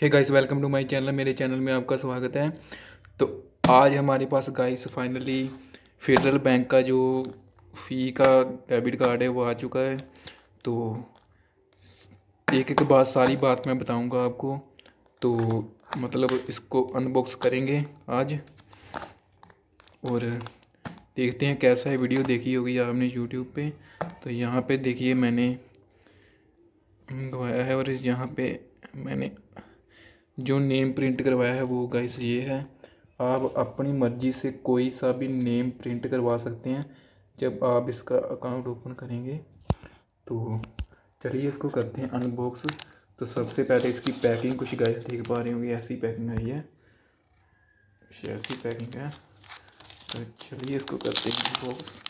Hey guys welcome to my channel मेरे channel में आपका स्वागत है। तो आज हमारे पास गाइस फाइनली फेडरल बैंक का जो फ़ी का डेबिट कार्ड है, वो आ चुका है। तो एक एक बात, सारी बात मैं बताऊँगा आपको। तो मतलब इसको अनबॉक्स करेंगे आज। और देखते हैं कैसा है। वीडियो देखी होगी आपने यूट्यूब पे। तो यहाँ पे देखिए मैंने मंगवाया है और यहाँ पे मैंने जो नेम प्रिंट करवाया है वो गाइस ये है। आप अपनी मर्ज़ी से कोई सा भी नेम प्रिंट करवा सकते हैं। जब आप इसका अकाउंट ओपन करेंगे तो चलिए इसको करते हैं अनबॉक्स तो सबसे पहले इसकी पैकिंग कुछ गाइस देख पा रहे होंगे, ऐसी पैकिंग आई है। ऐसी पैकिंग है। तो चलिए इसको करते हैं अनबॉक्स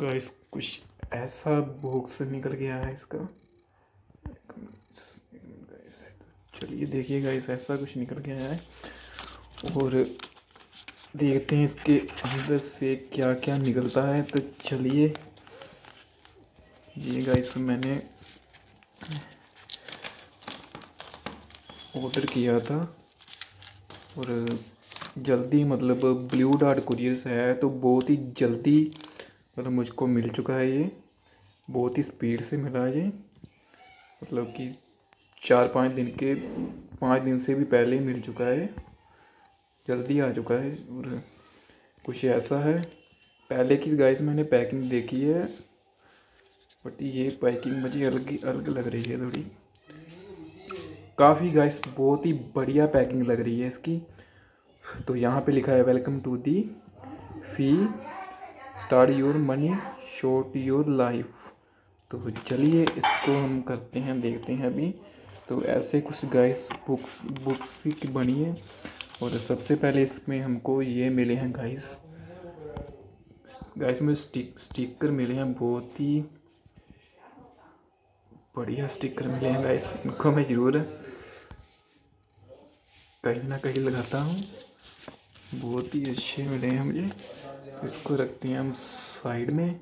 गाइस कुछ ऐसा बॉक्स निकल गया है इसका। चलिए देखिए गाइस ऐसा कुछ निकल गया है। और देखते हैं इसके अंदर से क्या क्या निकलता है तो चलिए। ये गाइस मैंने ऑर्डर किया था। और जल्दी मतलब ब्लू डार्ट कुरियर से है तो बहुत ही जल्दी मतलब मुझको मिल चुका है ये। बहुत ही स्पीड से मिला है ये। मतलब कि चार पाँच दिन के, पाँच दिन से भी पहले ही मिल चुका है। जल्दी आ चुका है और कुछ ऐसा है। पहले की गाइस मैंने पैकिंग देखी है बट ये पैकिंग मुझे अलग ही, अलग लग रही है थोड़ी। काफ़ी गाइस बहुत ही बढ़िया पैकिंग लग रही है इसकी। तो यहाँ पे लिखा है welcome to the Fi start your money sort your life तो चलिए इसको हम करते हैं, देखते हैं अभी। तो ऐसे कुछ गाइस बुक्स बुक्स की बनी है। और सबसे पहले इसमें हमको ये मिले हैं गाइस गाइस में स्टिक स्टिकर मिले हैं, बहुत ही बढ़िया स्टिकर मिले हैं गाइस इनको मैं ज़रूर कहीं ना कहीं लगाता हूँ। बहुत ही अच्छे मिले हैं मुझे। इसको रखते हैं हम साइड में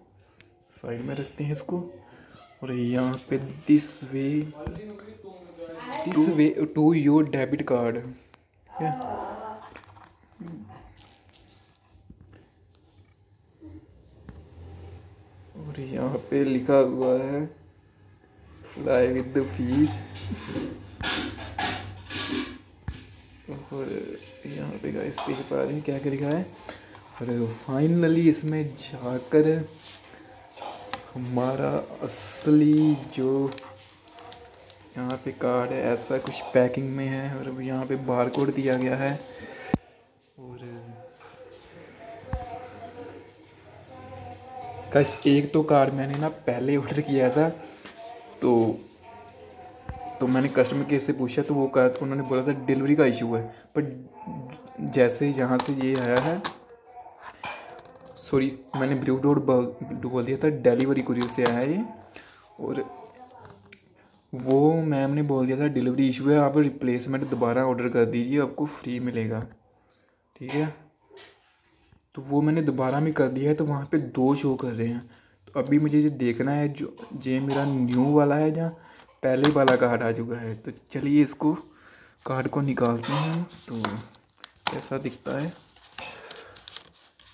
साइड में रखते हैं इसको। और यहाँ पे this way this way to your debit card और यहाँ पे लिखा हुआ है फ्लाई विद द फ़ीड और यहाँ पे गाइस देख पा रहे हैं क्या क्या लिखा है। और फाइनली इसमें जाकर हमारा असली जो यहाँ पे कार्ड है, ऐसा कुछ पैकिंग में है और अब यहाँ पे बार कोड दिया गया है। और कस एक तो कार्ड मैंने ना पहले ऑर्डर किया था तो तो मैंने कस्टमर केयर से पूछा तो वो कहा उन्होंने बोला था डिलीवरी का इशू है। पर जैसे यहाँ से ये आया है सॉरी, मैंने ब्रू डोट बोल दिया था डिलीवरी कुरियर से आया है ये। और वो मैम ने बोल दिया था डिलीवरी इशू है, आप रिप्लेसमेंट दोबारा ऑर्डर कर दीजिए, आपको फ्री मिलेगा। ठीक है? तो वो मैंने दोबारा में कर दिया है तो वहाँ पे दो शो कर रहे हैं। तो अभी मुझे ये देखना है, जो, ये मेरा न्यू वाला है जहाँ पहले वाला कार्ड आ चुका है? तो चलिए इसको कार्ड को निकालते हैं तो कैसा दिखता है।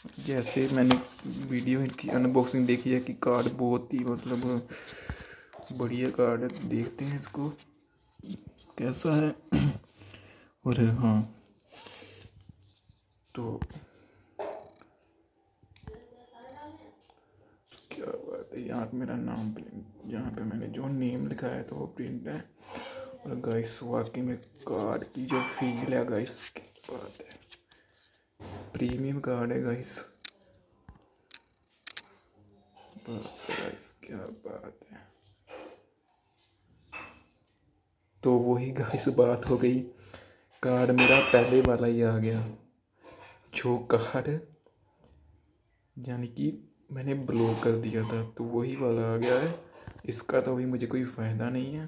जैसे मैंने वीडियो की अनबॉक्सिंग देखी है कि कार्ड बहुत ही मतलब बढ़िया कार्ड है। देखते हैं इसको, कैसा है। और हाँ तो क्या बात है, यहाँ मेरा नाम यहाँ पे मैंने जो नेम लिखा है तो वो प्रिंट है। और गाइस वाकई में कार्ड की जो फील है गाइस की बात है। प्रीमियम कार्ड है गाइस गाइस क्या बात है। तो वही गाइस बात हो गई। कार्ड मेरा पहले वाला ही आ गया। जो कार्ड यानी कि मैंने ब्लॉक कर दिया था तो वही वाला आ गया है। इसका तो अभी मुझे कोई फ़ायदा नहीं है।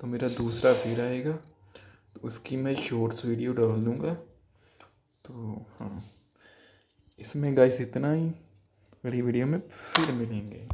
तो मेरा दूसरा फिर आएगा। तो उसकी मैं शॉर्ट्स वीडियो डाल दूँगा। तो हाँ। इसमें गाइस इतना ही। अगली वीडियो में फिर मिलेंगे।